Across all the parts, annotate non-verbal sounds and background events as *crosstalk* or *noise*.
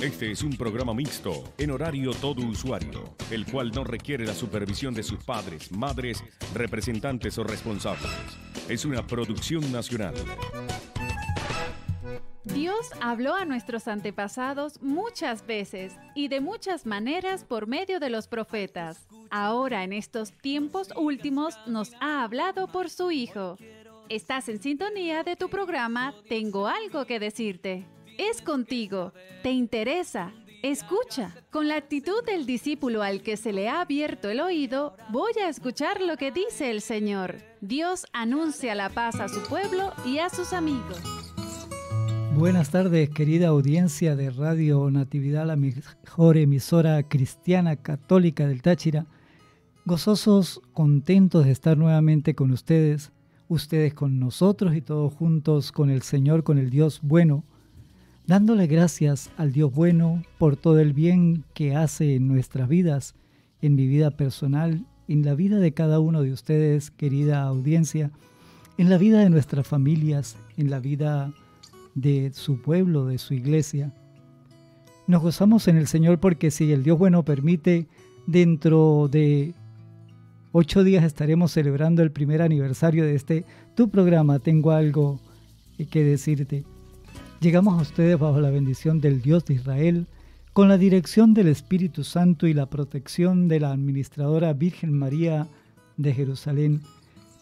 Este es un programa mixto, en horario todo usuario, el cual no requiere la supervisión de sus padres, madres, representantes o responsables. Es una producción nacional. Dios habló a nuestros antepasados muchas veces y de muchas maneras por medio de los profetas. Ahora en estos tiempos últimos nos ha hablado por su Hijo. Estás en sintonía de tu programa Tengo algo que decirte. Es contigo, te interesa, escucha. Con la actitud del discípulo al que se le ha abierto el oído, voy a escuchar lo que dice el Señor. Dios anuncia la paz a su pueblo y a sus amigos. Buenas tardes, querida audiencia de Radio Natividad, la mejor emisora cristiana católica del Táchira. Gozosos, contentos de estar nuevamente con ustedes, ustedes con nosotros y todos juntos con el Señor, con el Dios bueno dándole gracias al Dios bueno por todo el bien que hace en nuestras vidas, en mi vida personal, en la vida de cada uno de ustedes, querida audiencia, en la vida de nuestras familias, en la vida de su pueblo, de su iglesia. Nos gozamos en el Señor porque si el Dios bueno permite, dentro de ocho días estaremos celebrando el primer aniversario de este tu programa. Tengo algo que decirte. Llegamos a ustedes bajo la bendición del Dios de Israel, con la dirección del Espíritu Santo y la protección de la Administradora Virgen María de Jerusalén.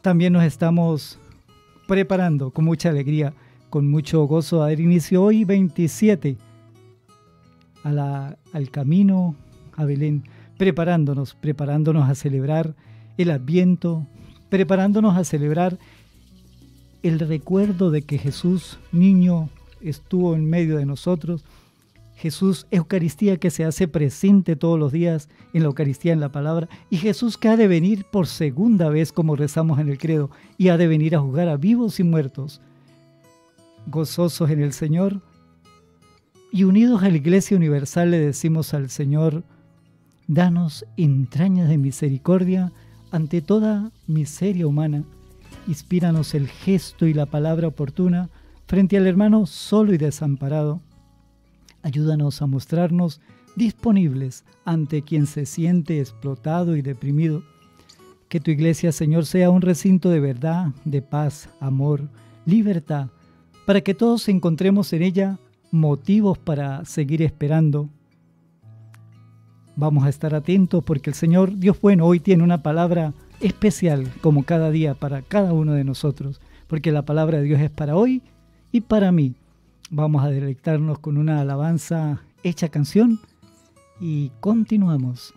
También nos estamos preparando con mucha alegría, con mucho gozo a dar inicio hoy 27 a la, al camino a Belén, preparándonos, preparándonos a celebrar el Adviento, preparándonos a celebrar el recuerdo de que Jesús, niño estuvo en medio de nosotros. Jesús, Eucaristía que se hace presente todos los días en la Eucaristía, en la palabra, y Jesús que ha de venir por segunda vez como rezamos en el credo, y ha de venir a juzgar a vivos y muertos. Gozosos en el Señor y unidos a la Iglesia Universal le decimos al Señor, danos entrañas de misericordia ante toda miseria humana, inspíranos el gesto y la palabra oportuna, frente al hermano solo y desamparado. Ayúdanos a mostrarnos disponibles ante quien se siente explotado y deprimido. Que tu iglesia, Señor, sea un recinto de verdad, de paz, amor, libertad, para que todos encontremos en ella motivos para seguir esperando. Vamos a estar atentos porque el Señor Dios bueno hoy tiene una palabra especial como cada día para cada uno de nosotros, porque la palabra de Dios es para hoy y para mí. Vamos a deleitarnos con una alabanza hecha canción y continuamos.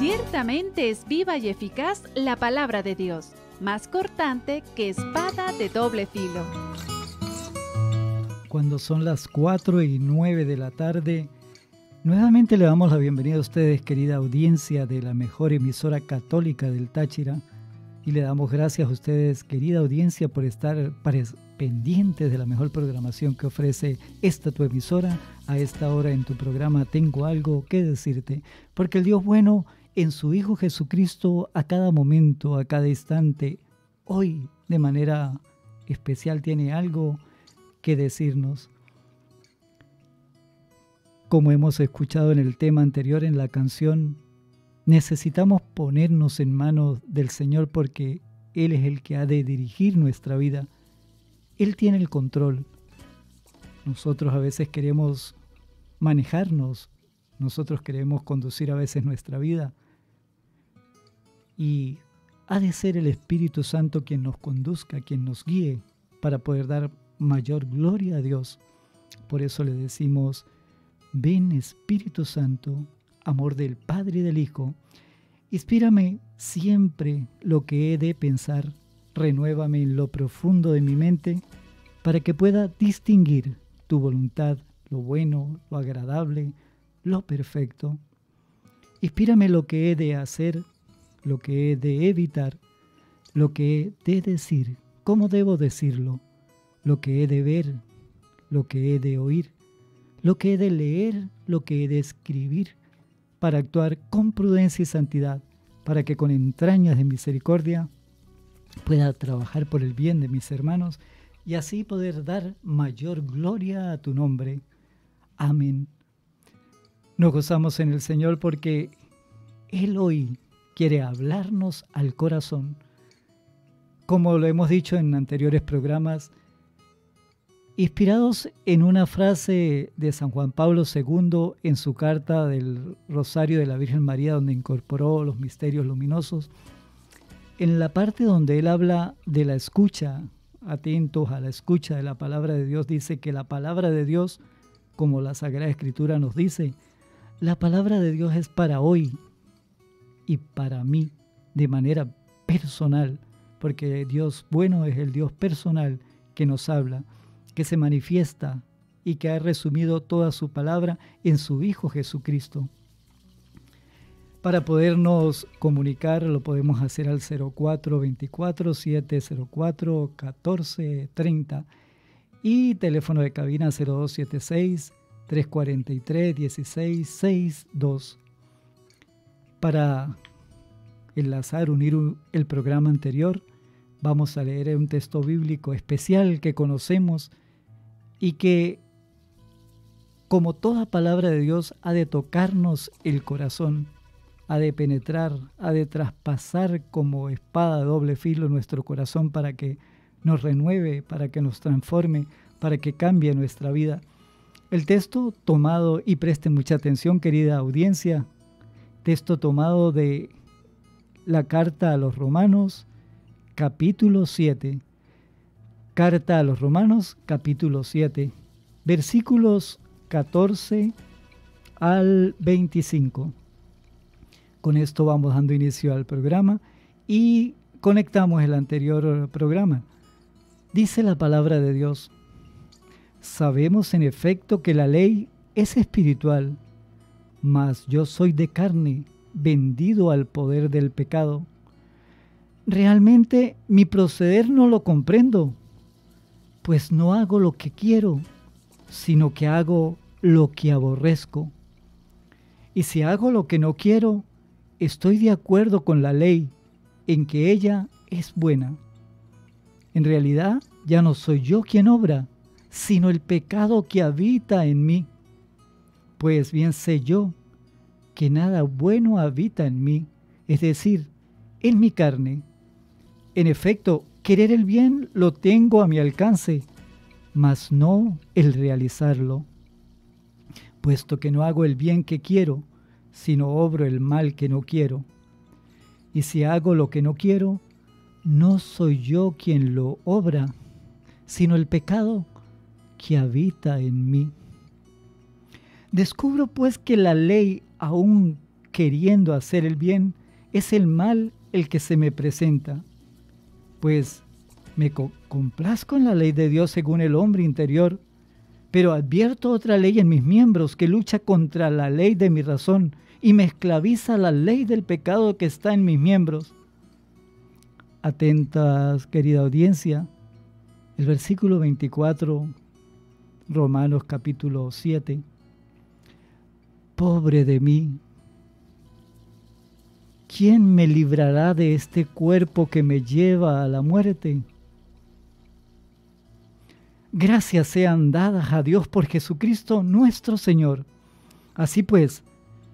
Ciertamente es viva y eficaz la palabra de Dios, más cortante que espada de doble filo. Cuando son las 4 y 9 de la tarde, Nuevamente le damos la bienvenida a ustedes, querida audiencia de la mejor emisora católica del Táchira, y le damos gracias a ustedes, querida audiencia, por estar pendientes de la mejor programación que ofrece esta tu emisora. A esta hora en tu programa Tengo algo que decirte, porque el Dios bueno en su Hijo Jesucristo a cada momento, a cada instante, hoy de manera especial tiene algo que decirnos como hemos escuchado en el tema anterior en la canción, necesitamos ponernos en manos del Señor porque Él es el que ha de dirigir nuestra vida. Él tiene el control. Nosotros a veces queremos manejarnos, nosotros queremos conducir a veces nuestra vida y ha de ser el Espíritu Santo quien nos conduzca, quien nos guíe para poder dar mayor gloria a Dios. Por eso le decimos, Ven Espíritu Santo, amor del Padre y del Hijo, inspírame siempre lo que he de pensar, renuévame en lo profundo de mi mente, para que pueda distinguir tu voluntad, lo bueno, lo agradable, lo perfecto. Inspírame lo que he de hacer, lo que he de evitar, lo que he de decir, cómo debo decirlo, lo que he de ver, lo que he de oír, lo que he de leer, lo que he de escribir, para actuar con prudencia y santidad, para que con entrañas de misericordia pueda trabajar por el bien de mis hermanos y así poder dar mayor gloria a tu nombre. Amén. Nos gozamos en el Señor porque Él hoy quiere hablarnos al corazón. Como lo hemos dicho en anteriores programas, inspirados en una frase de San Juan Pablo II en su carta del Rosario de la Virgen María, donde incorporó los misterios luminosos, en la parte donde él habla de la escucha, atentos a la escucha de la palabra de Dios, dice que la palabra de Dios, como la Sagrada Escritura nos dice, la palabra de Dios es para hoy y para mí de manera personal, porque Dios bueno es el Dios personal que nos habla, que se manifiesta y que ha resumido toda su palabra en su Hijo Jesucristo. Para podernos comunicar lo podemos hacer al 0424 704 1430 y teléfono de cabina 0276 343 1662. Para enlazar, unir el programa anterior, vamos a leer un texto bíblico especial que conocemos y que, como toda palabra de Dios, ha de tocarnos el corazón ha de penetrar, ha de traspasar como espada de doble filo nuestro corazón para que nos renueve, para que nos transforme, para que cambie nuestra vida. El texto tomado, y presten mucha atención querida audiencia, texto tomado de la carta a los romanos, capítulo 7. Carta a los romanos, capítulo 7, versículos 14 al 25. Con esto vamos dando inicio al programa y conectamos el anterior programa. Dice la palabra de Dios, sabemos en efecto que la ley es espiritual, mas yo soy de carne, vendido al poder del pecado. Realmente mi proceder no lo comprendo, pues no hago lo que quiero, sino que hago lo que aborrezco. Y si hago lo que no quiero, estoy de acuerdo con la ley en que ella es buena. En realidad ya no soy yo quien obra, sino el pecado que habita en mí. Pues bien sé yo que nada bueno habita en mí, es decir, en mi carne. En efecto, querer el bien lo tengo a mi alcance, mas no el realizarlo. Puesto que no hago el bien que quiero, sino obro el mal que no quiero. Y si hago lo que no quiero, no soy yo quien lo obra, sino el pecado que habita en mí. Descubro pues que la ley, aun queriendo hacer el bien, es el mal el que se me presenta, pues me complazco en la ley de Dios según el hombre interior, pero advierto otra ley en mis miembros que lucha contra la ley de mi razón y me esclaviza la ley del pecado que está en mis miembros. Atentas, querida audiencia, el versículo 24, Romanos capítulo 7. Pobre de mí, ¿quién me librará de este cuerpo que me lleva a la muerte? Gracias sean dadas a Dios por Jesucristo nuestro Señor. Así pues,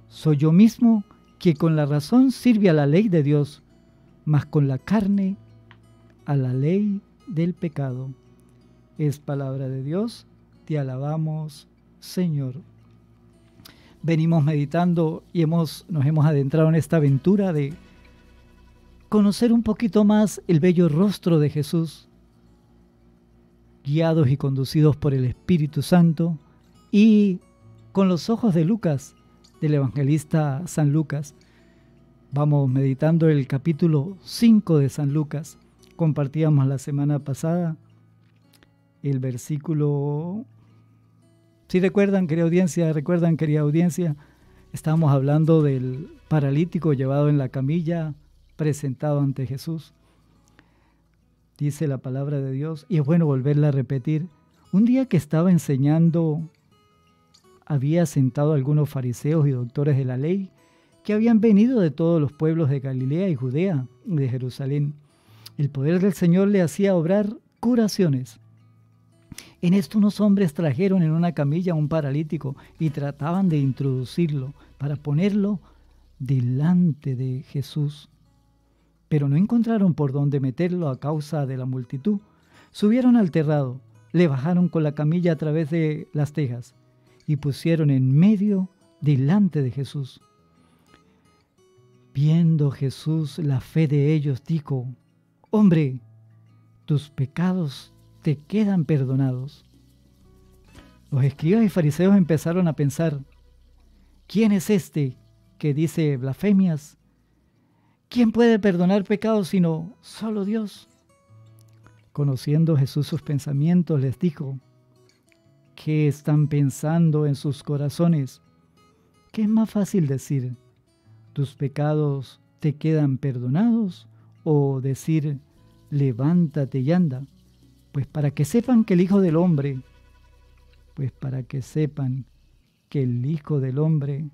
soy yo mismo que con la razón sirve a la ley de Dios, mas con la carne a la ley del pecado. Es palabra de Dios, te alabamos, Señor. Venimos meditando y hemos, nos hemos adentrado en esta aventura de conocer un poquito más el bello rostro de Jesús, guiados y conducidos por el Espíritu Santo y con los ojos de Lucas del evangelista San Lucas. Vamos meditando el capítulo 5 de San Lucas. Compartíamos la semana pasada el versículo... Si recuerdan, querida audiencia, recuerdan, querida audiencia, estábamos hablando del paralítico llevado en la camilla, presentado ante Jesús. Dice la palabra de Dios, y es bueno volverla a repetir. Un día que estaba enseñando había sentado algunos fariseos y doctores de la ley que habían venido de todos los pueblos de Galilea y Judea y de Jerusalén. El poder del Señor le hacía obrar curaciones. En esto unos hombres trajeron en una camilla a un paralítico y trataban de introducirlo para ponerlo delante de Jesús. Pero no encontraron por dónde meterlo a causa de la multitud. Subieron al terrado, le bajaron con la camilla a través de las tejas y pusieron en medio delante de Jesús. Viendo Jesús la fe de ellos, dijo, Hombre, tus pecados te quedan perdonados. Los escribas y fariseos empezaron a pensar, ¿quién es este que dice blasfemias? ¿Quién puede perdonar pecados sino solo Dios? Conociendo Jesús sus pensamientos, les dijo, ¿qué están pensando en sus corazones? ¿Qué es más fácil decir? ¿Tus pecados te quedan perdonados? ¿O decir, levántate y anda? Pues para que sepan que el Hijo del Hombre, pues para que sepan que el Hijo del Hombre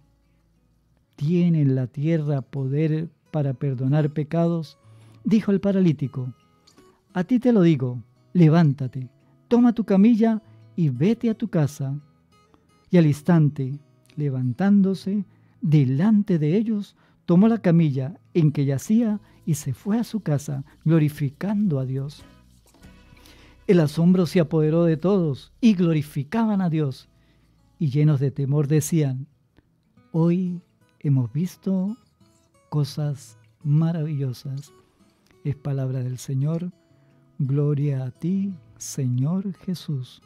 tiene en la tierra poder para perdonar pecados, dijo el paralítico, a ti te lo digo, levántate, toma tu camilla y vete a tu casa. Y al instante, levantándose, delante de ellos, tomó la camilla en que yacía y se fue a su casa, glorificando a Dios. El asombro se apoderó de todos y glorificaban a Dios. Y llenos de temor decían, hoy hemos visto cosas maravillosas. Es palabra del Señor. Gloria a ti, Señor Jesús.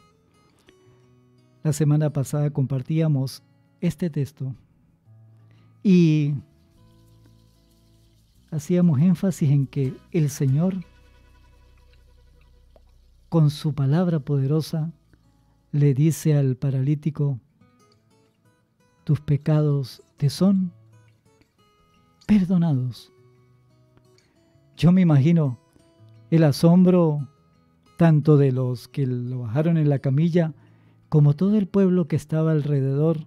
La semana pasada compartíamos este texto y hacíamos énfasis en que el Señor con su palabra poderosa, le dice al paralítico, tus pecados te son perdonados. Yo me imagino el asombro tanto de los que lo bajaron en la camilla como todo el pueblo que estaba alrededor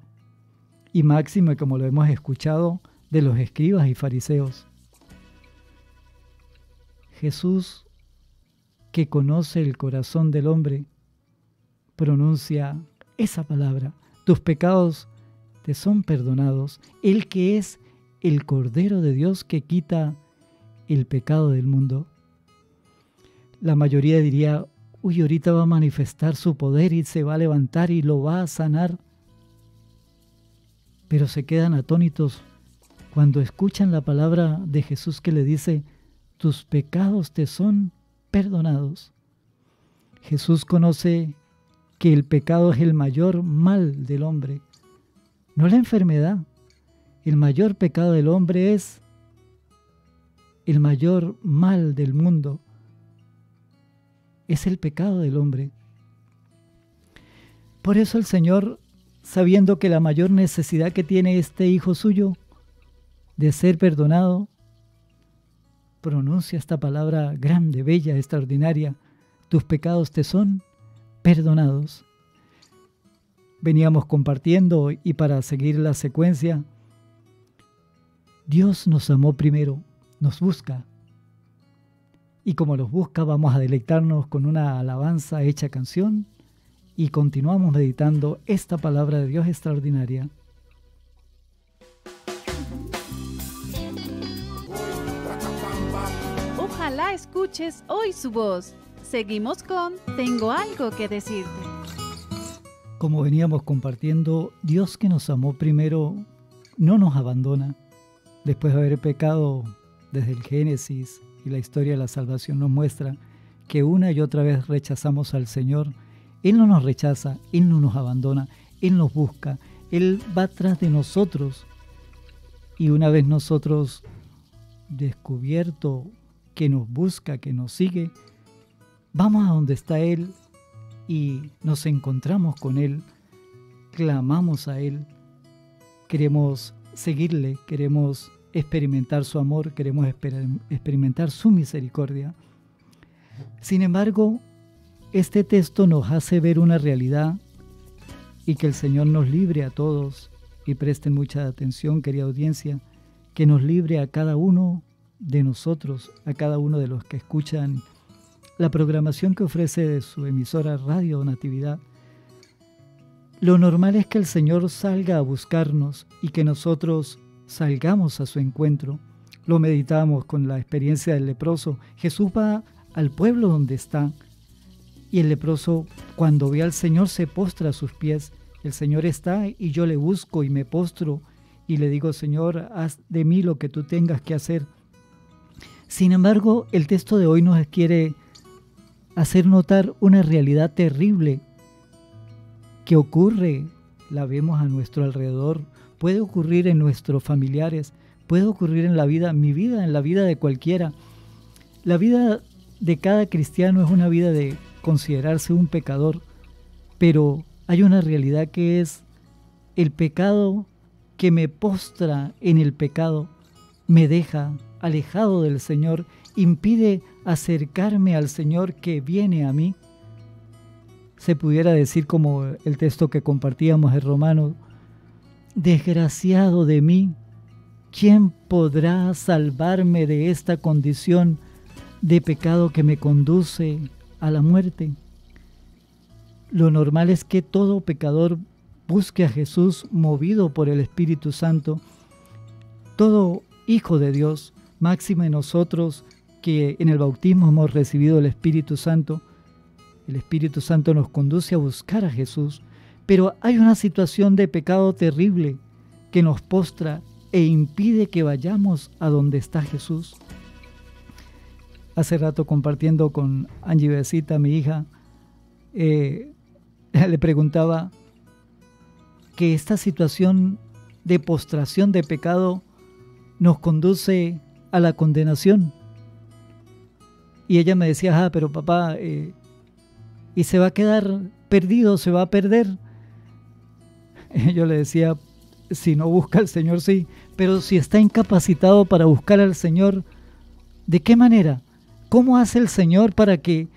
y máximo, como lo hemos escuchado, de los escribas y fariseos. Jesús que conoce el corazón del hombre, pronuncia esa palabra. Tus pecados te son perdonados. El que es el Cordero de Dios que quita el pecado del mundo. La mayoría diría, uy, ahorita va a manifestar su poder y se va a levantar y lo va a sanar. Pero se quedan atónitos cuando escuchan la palabra de Jesús que le dice, tus pecados te son perdonados. Jesús conoce que el pecado es el mayor mal del hombre, no la enfermedad. El mayor pecado del hombre es el mayor mal del mundo. Es el pecado del hombre. Por eso el Señor, sabiendo que la mayor necesidad que tiene este hijo suyo de ser perdonado, pronuncia esta palabra grande, bella, extraordinaria. Tus pecados te son perdonados. Veníamos compartiendo y para seguir la secuencia, Dios nos amó primero, nos busca. Y como los busca, vamos a deleitarnos con una alabanza hecha canción y continuamos meditando esta palabra de Dios extraordinaria. Escuches hoy su voz. Seguimos con Tengo algo que decirte. Como veníamos compartiendo, Dios que nos amó primero no nos abandona. Después de haber pecado desde el Génesis y la historia de la salvación nos muestra que una y otra vez rechazamos al Señor. Él no nos rechaza, Él no nos abandona, Él nos busca, Él va tras de nosotros. Y una vez nosotros descubierto que nos busca, que nos sigue, vamos a donde está Él y nos encontramos con Él, clamamos a Él, queremos seguirle, queremos experimentar su amor, queremos experimentar su misericordia. Sin embargo, este texto nos hace ver una realidad y que el Señor nos libre a todos, y presten mucha atención, querida audiencia, que nos libre a cada uno de nosotros, a cada uno de los que escuchan la programación que ofrece de su emisora Radio Natividad, lo normal es que el Señor salga a buscarnos y que nosotros salgamos a su encuentro. Lo meditamos con la experiencia del leproso. Jesús va al pueblo donde está y el leproso cuando ve al Señor se postra a sus pies. El Señor está y yo le busco y me postro y le digo, Señor, haz de mí lo que tú tengas que hacer. Sin embargo, el texto de hoy nos quiere hacer notar una realidad terrible que ocurre, la vemos a nuestro alrededor, puede ocurrir en nuestros familiares, puede ocurrir en la vida, mi vida, en la vida de cualquiera. La vida de cada cristiano es una vida de considerarse un pecador, pero hay una realidad que es el pecado que me postra en el pecado, me deja alejado del Señor, impide acercarme al Señor que viene a mí. Se pudiera decir como el texto que compartíamos en Romano, desgraciado de mí, ¿quién podrá salvarme de esta condición de pecado que me conduce a la muerte? Lo normal es que todo pecador busque a Jesús movido por el Espíritu Santo. Todo hijo de Dios, máxima en nosotros que en el bautismo hemos recibido el Espíritu Santo, el Espíritu Santo nos conduce a buscar a Jesús, pero hay una situación de pecado terrible que nos postra e impide que vayamos a donde está Jesús. Hace rato compartiendo con Angie Besita, mi hija, eh, *laughs* le preguntaba que esta situación de postración de pecado nos conduce a la condenación. Y ella me decía, ah, pero papá, eh, y se va a quedar perdido, se va a perder. *laughs* Yo le decía, si no busca al Señor, sí, pero si está incapacitado para buscar al Señor, ¿de qué manera? ¿Cómo hace el Señor para que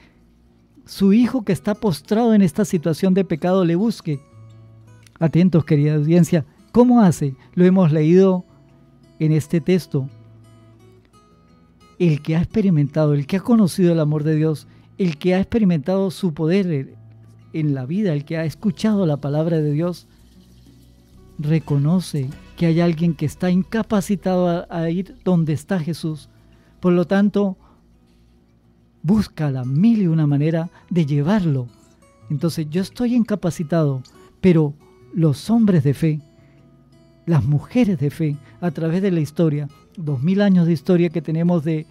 su hijo que está postrado en esta situación de pecado le busque? Atentos, querida audiencia, ¿cómo hace? Lo hemos leído en este texto el que ha experimentado, el que ha conocido el amor de Dios, el que ha experimentado su poder en la vida, el que ha escuchado la palabra de Dios, reconoce que hay alguien que está incapacitado a, ir donde está Jesús. Por lo tanto, busca la mil y una manera de llevarlo. Entonces yo estoy incapacitado, pero los hombres de fe, las mujeres de fe, a través de la historia, dos mil años de historia que tenemos de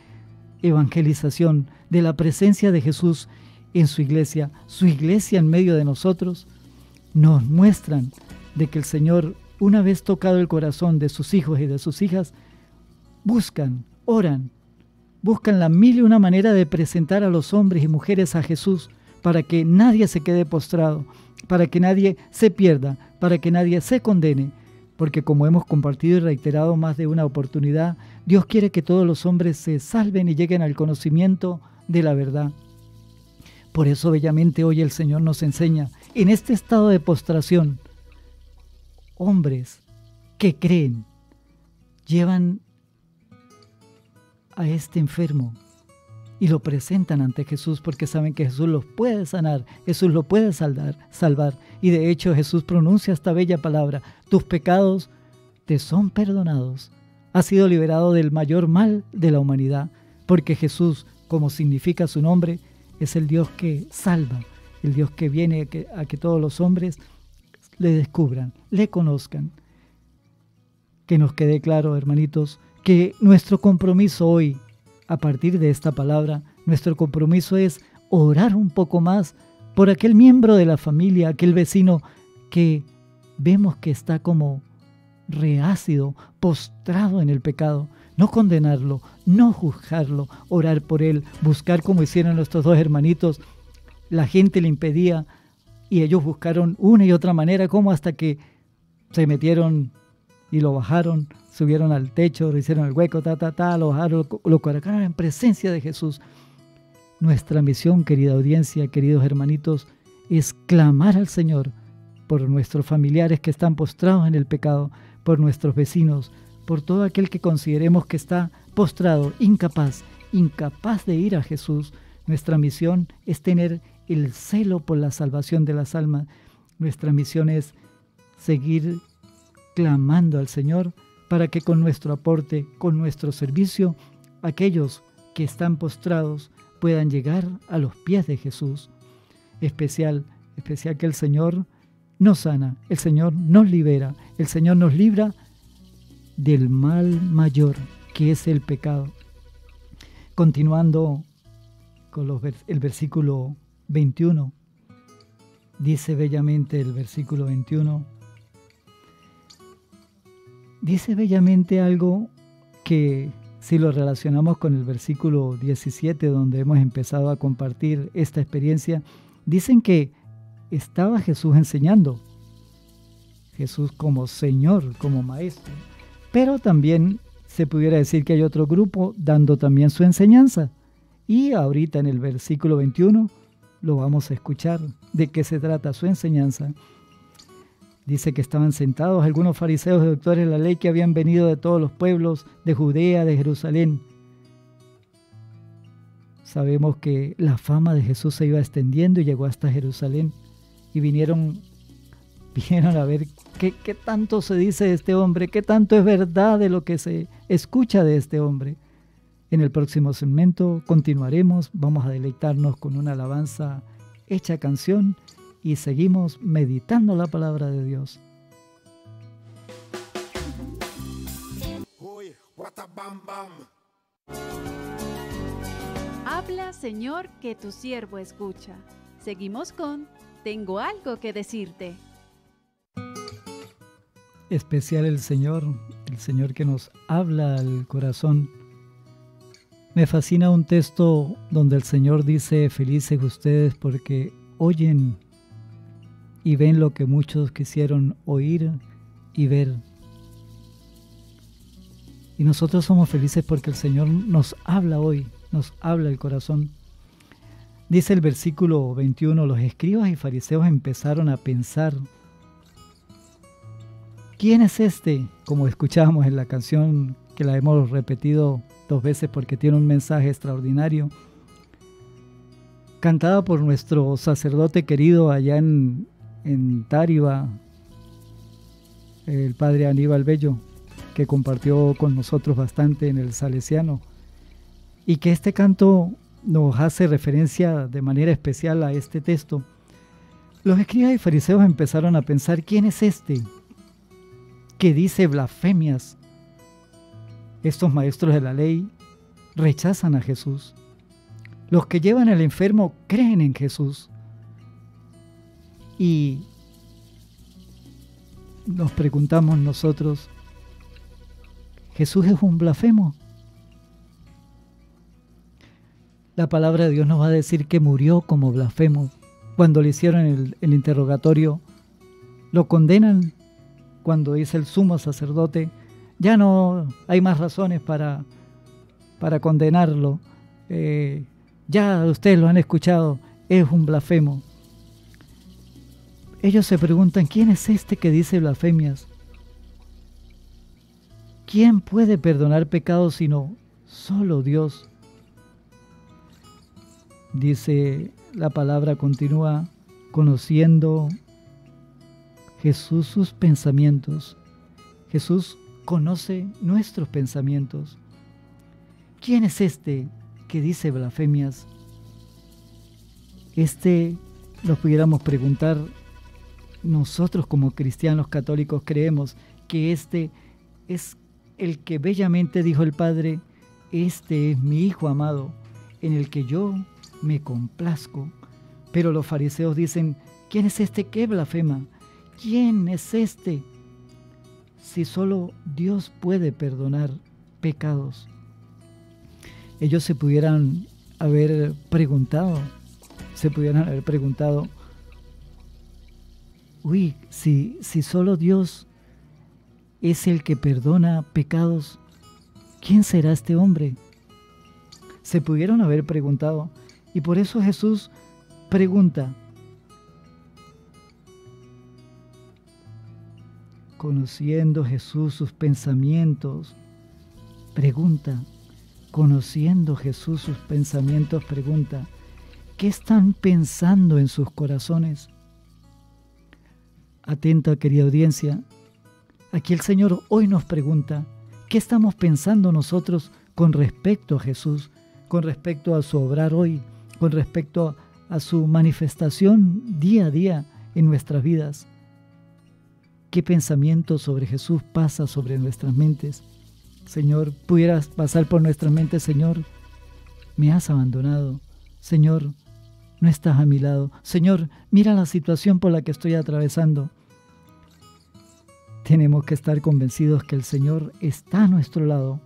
evangelización, de la presencia de Jesús en su iglesia, su iglesia en medio de nosotros, nos muestran de que el Señor, una vez tocado el corazón de sus hijos y de sus hijas, buscan, oran, buscan la mil y una manera de presentar a los hombres y mujeres a Jesús para que nadie se quede postrado, para que nadie se pierda, para que nadie se condene, porque como hemos compartido y reiterado más de una oportunidad, Dios quiere que todos los hombres se salven y lleguen al conocimiento de la verdad. Por eso bellamente hoy el Señor nos enseña, en este estado de postración, hombres que creen, llevan a este enfermo y lo presentan ante Jesús porque saben que Jesús los puede sanar, Jesús lo puede salvar, salvar. Y de hecho Jesús pronuncia esta bella palabra, tus pecados te son perdonados. Has sido liberado del mayor mal de la humanidad, porque Jesús, como significa su nombre, es el Dios que salva, el Dios que viene a que, a que todos los hombres le descubran, le conozcan. Que nos quede claro, hermanitos, que nuestro compromiso hoy a partir de esta palabra, nuestro compromiso es orar un poco más por aquel miembro de la familia, aquel vecino que vemos que está como reácido, postrado en el pecado. No condenarlo, no juzgarlo, orar por él, buscar como hicieron nuestros dos hermanitos. La gente le impedía y ellos buscaron una y otra manera, como hasta que se metieron y lo bajaron subieron al techo, lo hicieron el hueco, ta, ta, ta, lo bajaron, lo, colocaron en presencia de Jesús. Nuestra misión, querida audiencia, queridos hermanitos, es clamar al Señor por nuestros familiares que están postrados en el pecado, por nuestros vecinos, por todo aquel que consideremos que está postrado, incapaz, incapaz de ir a Jesús. Nuestra misión es tener el celo por la salvación de las almas. Nuestra misión es seguir clamando al Señor para que con nuestro aporte, con nuestro servicio, aquellos que están postrados puedan llegar a los pies de Jesús. Especial, especial que el Señor nos sana, el Señor nos libera, el Señor nos libra del mal mayor que es el pecado. Continuando con el versículo 21, dice bellamente el versículo 21, dice bellamente algo que si lo relacionamos con el versículo 17 donde hemos empezado a compartir esta experiencia, dicen que estaba Jesús enseñando, Jesús como Señor, como Maestro, pero también se pudiera decir que hay otro grupo dando también su enseñanza. Y ahorita en el versículo 21 lo vamos a escuchar de qué se trata su enseñanza. Dice que estaban sentados algunos fariseos y doctores de la ley que habían venido de todos los pueblos de Judea, de Jerusalén. Sabemos que la fama de Jesús se iba extendiendo y llegó hasta Jerusalén. Y vinieron, *laughs* vinieron a ver qué, qué tanto se dice de este hombre, qué tanto es verdad de lo que se escucha de este hombre. En el próximo segmento continuaremos, vamos a deleitarnos con una alabanza hecha canción y seguimos meditando la palabra de Dios. Habla, Señor, que tu siervo escucha. Seguimos con Tengo algo que decirte. Especial el Señor, el Señor que nos habla al corazón. Me fascina un texto donde el Señor dice, felices ustedes porque oyen y ven lo que muchos quisieron oír y ver. Y nosotros somos felices porque el Señor nos habla hoy, nos habla el corazón. Dice el versículo 21, los escribas y fariseos empezaron a pensar, ¿quién es este? Como escuchábamos en la canción que la hemos repetido dos veces porque tiene un mensaje extraordinario, cantada por nuestro sacerdote querido allá en, en Táriba, el padre Aníbal Bello, que compartió con nosotros bastante en el Salesiano, y que este canto nos hace referencia de manera especial a este texto. Los escribas y fariseos empezaron a pensar, ¿quién es este que dice blasfemias? Estos maestros de la ley rechazan a Jesús. Los que llevan al enfermo creen en Jesús. Y nos preguntamos nosotros, ¿Jesús es un blasfemo? La palabra de Dios nos va a decir que murió como blasfemo. Cuando le hicieron el, interrogatorio, lo condenan cuando dice el sumo sacerdote, ya no hay más razones para, para condenarlo. Eh, ya ustedes lo han escuchado, es un blasfemo. Ellos se preguntan, ¿quién es este que dice blasfemias? ¿Quién puede perdonar pecados sino solo Dios? Dice la palabra, continúa conociendo Jesús sus pensamientos. Jesús conoce nuestros pensamientos. ¿Quién es este que dice blasfemias? Este lo pudiéramos preguntar nosotros como cristianos católicos creemos que este es el que bellamente dijo el Padre, este es mi Hijo amado, en el que yo me complazco. Pero los fariseos dicen, ¿quién es este que blasfema? ¿Quién es este? Si solo Dios puede perdonar pecados. Ellos se pudieran haber preguntado, se pudieran haber preguntado, uy, si, si solo Dios es el que perdona pecados, ¿quién será este hombre? Se pudieron haber preguntado y por eso Jesús pregunta, conociendo Jesús sus pensamientos, pregunta, conociendo Jesús sus pensamientos, pregunta, ¿qué están pensando en sus corazones? Atenta, querida audiencia, aquí el Señor hoy nos pregunta, ¿qué estamos pensando nosotros con respecto a Jesús, con respecto a su obrar hoy, con respecto a su manifestación día a día en nuestras vidas? ¿Qué pensamiento sobre Jesús pasa sobre nuestras mentes? Señor, pudieras pasar por nuestras mentes, Señor, me has abandonado. Señor, no estás a mi lado. Señor, mira la situación por la que estoy atravesando. Tenemos que estar convencidos que el Señor está a nuestro lado,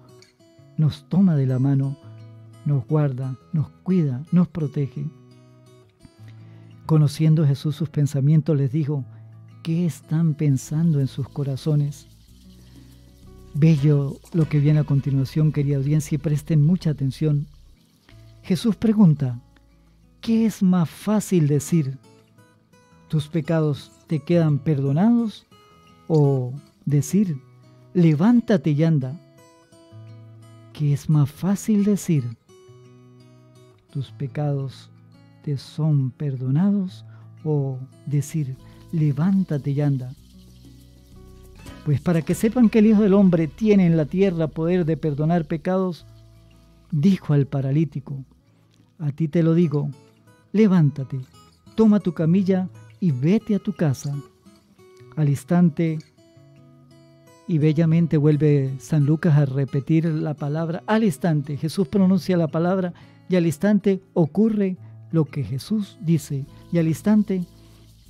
nos toma de la mano, nos guarda, nos cuida, nos protege. Conociendo Jesús sus pensamientos, les dijo, ¿qué están pensando en sus corazones? Bello lo que viene a continuación, querida audiencia, y presten mucha atención. Jesús pregunta, ¿qué es más fácil decir? ¿Tus pecados te quedan perdonados? ¿O decir, levántate y anda? ¿Qué es más fácil decir? ¿Tus pecados te son perdonados? ¿O decir, levántate y anda? Pues para que sepan que el Hijo del Hombre tiene en la tierra poder de perdonar pecados, dijo al paralítico, a ti te lo digo, levántate, toma tu camilla y vete a tu casa. Al instante, y bellamente vuelve San Lucas a repetir la palabra, al instante Jesús pronuncia la palabra y al instante ocurre lo que Jesús dice y al instante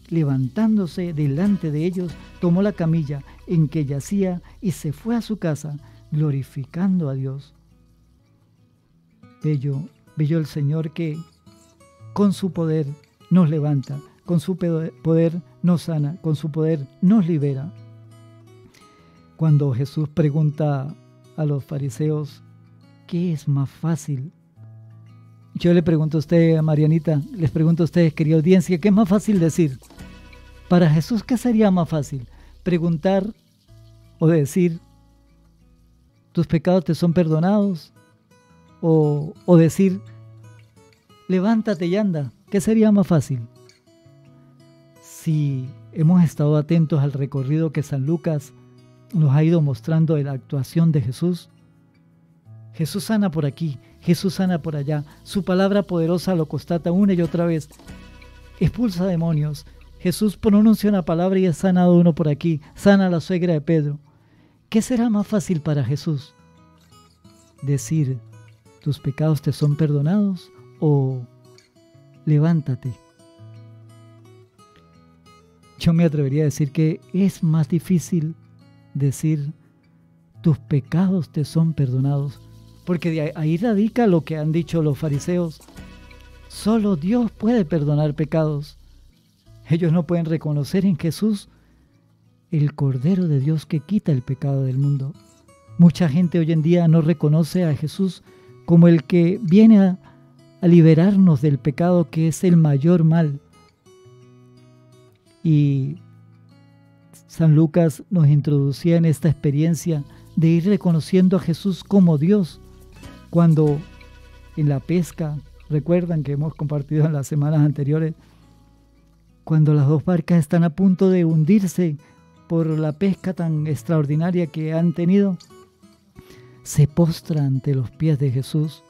levantándose delante de ellos, tomó la camilla en que yacía y se fue a su casa, glorificando a Dios. Bello, bello el Señor que con su poder nos levanta, con su poder nos sana, con su poder nos libera. Cuando Jesús pregunta a los fariseos, ¿qué es más fácil? Yo le pregunto a usted, a Marianita, les pregunto a ustedes, querida audiencia, ¿qué es más fácil decir? Para Jesús, ¿qué sería más fácil? Preguntar o decir, tus pecados te son perdonados. O, o decir, levántate y anda. ¿Qué sería más fácil? Si hemos estado atentos al recorrido que San Lucas nos ha ido mostrando de la actuación de Jesús, Jesús sana por aquí, Jesús sana por allá, su palabra poderosa lo constata una y otra vez, expulsa demonios, Jesús pronuncia una palabra y es sanado uno por aquí, sana la suegra de Pedro. ¿Qué será más fácil para Jesús? Decir, tus pecados te son perdonados o levántate. Yo me atrevería a decir que es más difícil decir, tus pecados te son perdonados, porque ahí radica lo que han dicho los fariseos. Solo Dios puede perdonar pecados. Ellos no pueden reconocer en Jesús el Cordero de Dios que quita el pecado del mundo. Mucha gente hoy en día no reconoce a Jesús como el que viene a, liberarnos del pecado que es el mayor mal. Y San Lucas nos introducía en esta experiencia de ir reconociendo a Jesús como Dios, cuando en la pesca, recuerdan que hemos compartido en las semanas anteriores, cuando las dos barcas están a punto de hundirse por la pesca tan extraordinaria que han tenido, se postra ante los pies de Jesús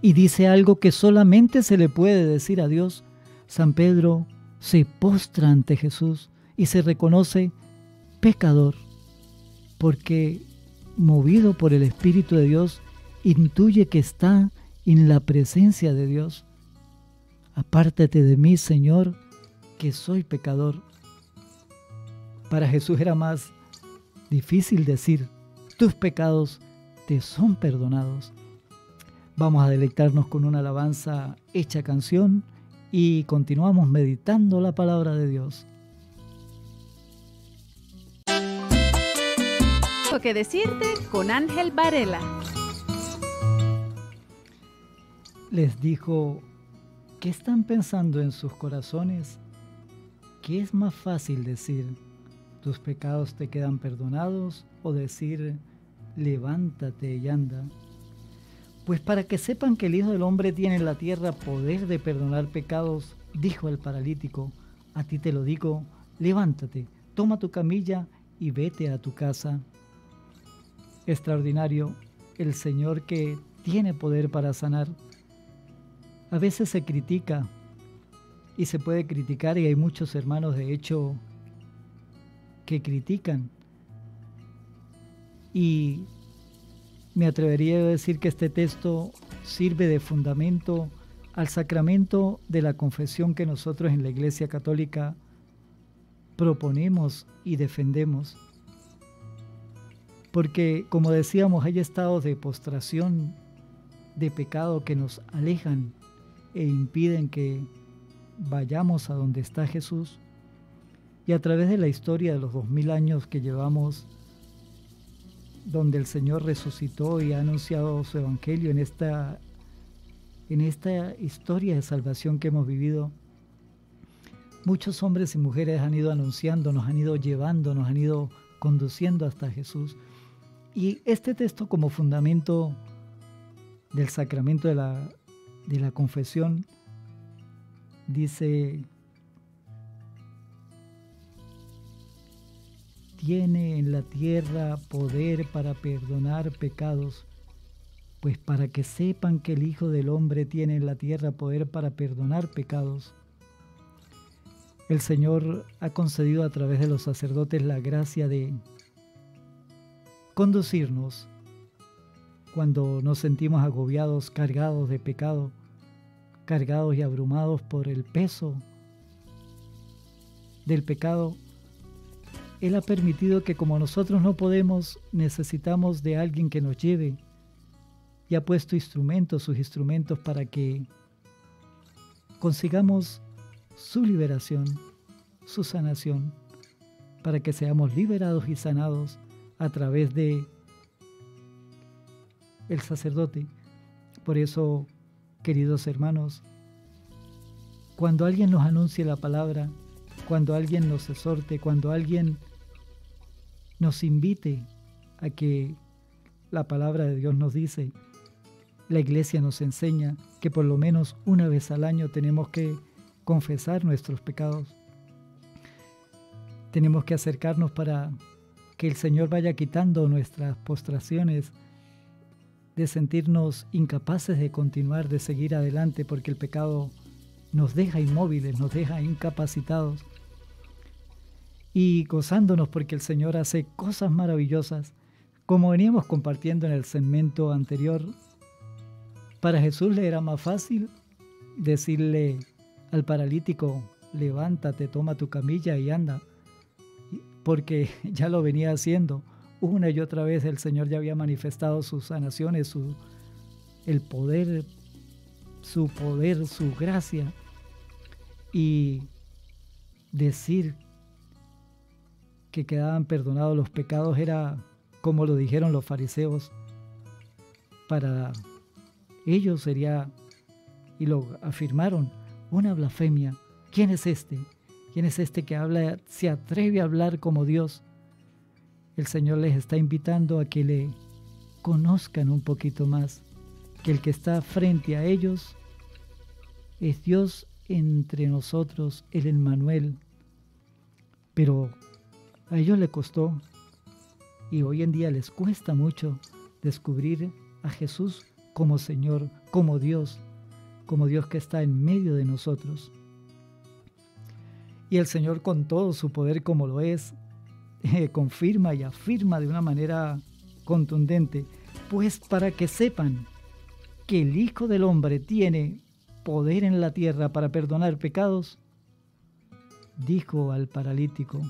y dice algo que solamente se le puede decir a Dios. San Pedro se postra ante Jesús y se reconoce pecador, porque movido por el Espíritu de Dios, intuye que está en la presencia de Dios. Apártate de mí, Señor, que soy pecador. Para Jesús era más difícil decir, tus pecados te son perdonados. Vamos a deleitarnos con una alabanza hecha canción y continuamos meditando la palabra de Dios. que decirte con Ángel Varela. Les dijo, ¿qué están pensando en sus corazones? ¿Qué es más fácil decir, tus pecados te quedan perdonados o decir, levántate y anda? Pues para que sepan que el Hijo del Hombre tiene en la tierra poder de perdonar pecados, dijo el paralítico, a ti te lo digo, levántate, toma tu camilla y vete a tu casa. Extraordinario, el Señor que tiene poder para sanar. A veces se critica y se puede criticar y hay muchos hermanos de hecho que critican. Y me atrevería a decir que este texto sirve de fundamento al sacramento de la confesión que nosotros en la Iglesia Católica proponemos y defendemos. Porque, como decíamos, hay estados de postración, de pecado que nos alejan e impiden que vayamos a donde está Jesús. Y a través de la historia de los dos mil años que llevamos donde el Señor resucitó y ha anunciado su evangelio en esta, en esta historia de salvación que hemos vivido. Muchos hombres y mujeres han ido anunciando, nos han ido llevando, nos han ido conduciendo hasta Jesús. Y este texto como fundamento del sacramento de la, de la confesión dice tiene en la tierra poder para perdonar pecados, pues para que sepan que el Hijo del Hombre tiene en la tierra poder para perdonar pecados. El Señor ha concedido a través de los sacerdotes la gracia de conducirnos cuando nos sentimos agobiados, cargados de pecado, cargados y abrumados por el peso del pecado él ha permitido que como nosotros no podemos, necesitamos de alguien que nos lleve y ha puesto instrumentos, sus instrumentos para que consigamos su liberación, su sanación, para que seamos liberados y sanados a través de el sacerdote. Por eso, queridos hermanos, cuando alguien nos anuncie la palabra, cuando alguien nos exhorte, cuando alguien nos invite a que la palabra de Dios nos dice, la iglesia nos enseña que por lo menos una vez al año tenemos que confesar nuestros pecados. Tenemos que acercarnos para que el Señor vaya quitando nuestras postraciones de sentirnos incapaces de continuar, de seguir adelante, porque el pecado nos deja inmóviles, nos deja incapacitados y gozándonos porque el Señor hace cosas maravillosas, como veníamos compartiendo en el segmento anterior. Para Jesús le era más fácil decirle al paralítico, levántate, toma tu camilla y anda, porque *laughs* ya lo venía haciendo. Una y otra vez el Señor ya había manifestado sus sanaciones, su, el poder, su poder, su gracia. Y decir que quedaban perdonados los pecados era, como lo dijeron los fariseos, para ellos sería, y lo afirmaron, una blasfemia. ¿Quién es este? ¿Quién es este que habla, se atreve a hablar como Dios? El Señor les está invitando a que le conozcan un poquito más, que el que está frente a ellos es Dios entre nosotros, el Emmanuel. Pero a ellos le costó y hoy en día les cuesta mucho descubrir a Jesús como Señor, como Dios, como Dios que está en medio de nosotros. Y el Señor con todo su poder como lo es, eh, confirma y afirma de una manera contundente, pues para que sepan que el Hijo del Hombre tiene poder en la tierra para perdonar pecados, dijo al paralítico,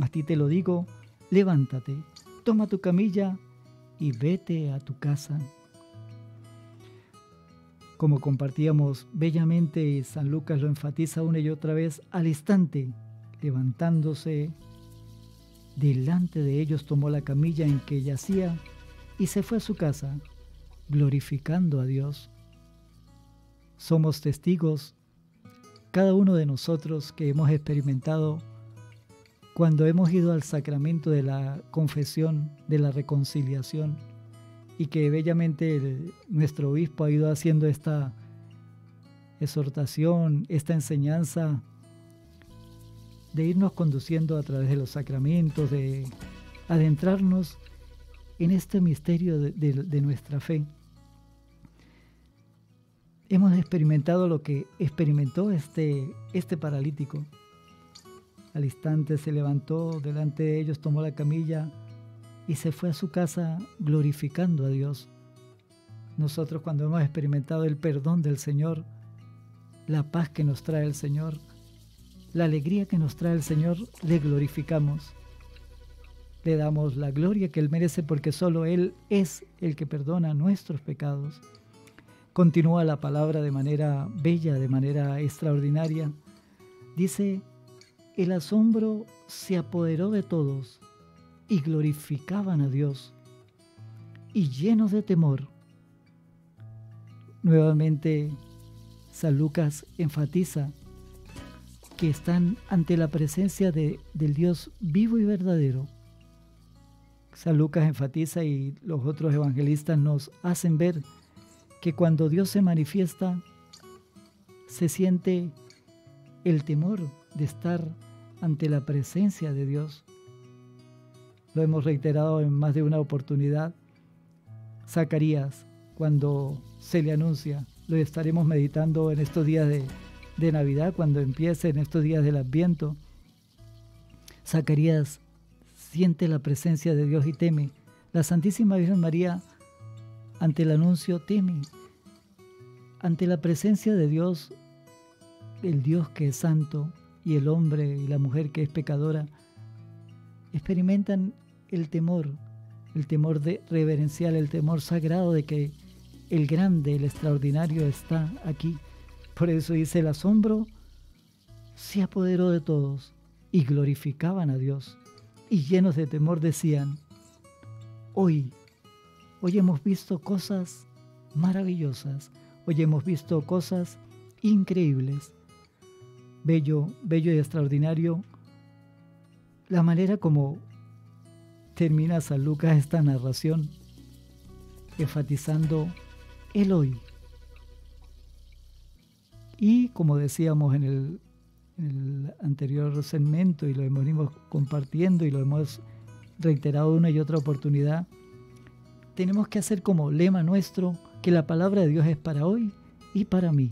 a ti te lo digo, levántate, toma tu camilla y vete a tu casa. Como compartíamos bellamente, San Lucas lo enfatiza una y otra vez, al instante, levantándose, delante de ellos tomó la camilla en que yacía y se fue a su casa, glorificando a Dios. Somos testigos, cada uno de nosotros que hemos experimentado cuando hemos ido al sacramento de la confesión, de la reconciliación, y que bellamente nuestro obispo ha ido haciendo esta exhortación, esta enseñanza de irnos conduciendo a través de los sacramentos, de adentrarnos en este misterio de, nuestra fe. Hemos experimentado lo que experimentó este, este paralítico. Al instante se levantó delante de ellos, tomó la camilla y se fue a su casa glorificando a Dios. Nosotros cuando hemos experimentado el perdón del Señor, la paz que nos trae el Señor, la alegría que nos trae el Señor, le glorificamos. Le damos la gloria que Él merece porque solo Él es el que perdona nuestros pecados. Continúa la palabra de manera bella, de manera extraordinaria. Dice, el asombro se apoderó de todos y glorificaban a Dios. Y llenos de temor, nuevamente San Lucas enfatiza que están ante la presencia de, del Dios vivo y verdadero. San Lucas enfatiza y los otros evangelistas nos hacen ver que cuando Dios se manifiesta, se siente el temor de estar ante la presencia de Dios. Lo hemos reiterado en más de una oportunidad. Zacarías, cuando se le anuncia, lo estaremos meditando en estos días de, de Navidad, cuando empiece en estos días del Adviento. Zacarías siente la presencia de Dios y teme. La Santísima Virgen María, ante el anuncio, teme. Ante la presencia de Dios, el Dios que es santo y el hombre y la mujer que es pecadora, experimentan el temor, el temor de reverencial, el temor sagrado de que el grande, el extraordinario está aquí. Por eso dice el asombro se apoderó de todos y glorificaban a Dios y llenos de temor decían, hoy, hoy hemos visto cosas maravillosas, hoy hemos visto cosas increíbles, bello, bello y extraordinario, la manera como termina San Lucas esta narración, enfatizando el hoy, y como decíamos en el, anterior segmento y lo hemos compartiendo y lo hemos reiterado una y otra oportunidad, tenemos que hacer como lema nuestro que la palabra de Dios es para hoy y para mí.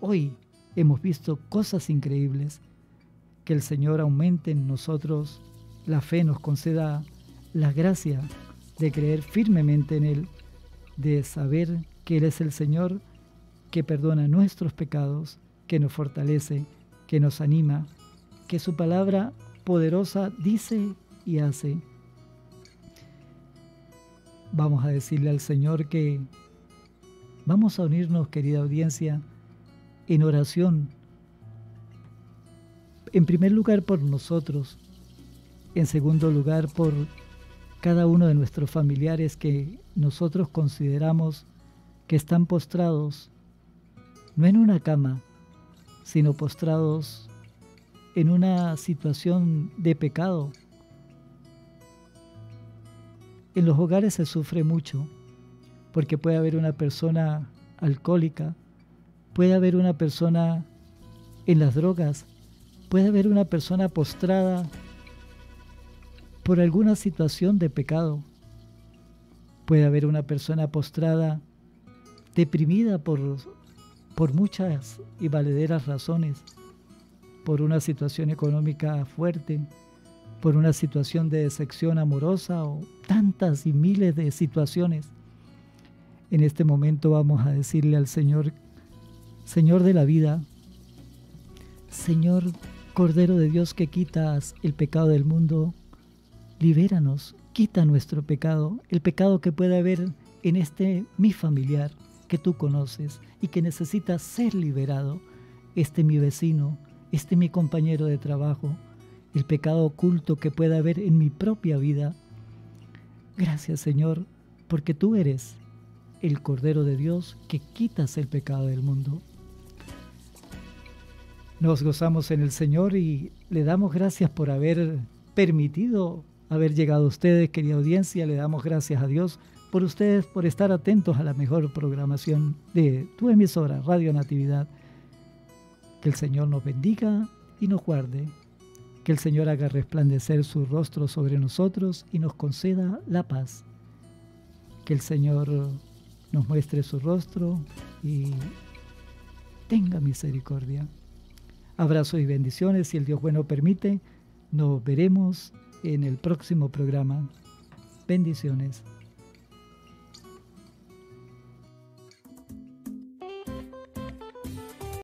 Hoy hemos visto cosas increíbles. Que el Señor aumente en nosotros la fe, nos conceda la gracia de creer firmemente en Él, de saber que Él es el Señor que perdona nuestros pecados, que nos fortalece, que nos anima, que su palabra poderosa dice y hace. Vamos a decirle al Señor que vamos a unirnos, querida audiencia, en oración. En primer lugar por nosotros, en segundo lugar por cada uno de nuestros familiares que nosotros consideramos que están postrados no en una cama, sino postrados en una situación de pecado. En los hogares se sufre mucho porque puede haber una persona alcohólica, puede haber una persona en las drogas, puede haber una persona postrada por alguna situación de pecado, puede haber una persona postrada deprimida por por muchas y valederas razones, por una situación económica fuerte, por una situación de decepción amorosa o tantas y miles de situaciones. En este momento vamos a decirle al Señor, Señor de la vida, Señor Cordero de Dios que quitas el pecado del mundo, libéranos, quita nuestro pecado, el pecado que pueda haber en este mi familiar, que tú conoces y que necesita ser liberado. Este mi vecino, este mi compañero de trabajo, el pecado oculto que pueda haber en mi propia vida. Gracias Señor, porque tú eres el Cordero de Dios que quitas el pecado del mundo. Nos gozamos en el Señor y le damos gracias por haber permitido haber llegado a ustedes, querida audiencia. Le damos gracias a Dios por ustedes, por estar atentos a la mejor programación de tu emisora Radio Natividad. Que el Señor nos bendiga y nos guarde. Que el Señor haga resplandecer su rostro sobre nosotros y nos conceda la paz. Que el Señor nos muestre su rostro y tenga misericordia. Abrazos y bendiciones, si el Dios bueno permite, nos veremos en el próximo programa. Bendiciones.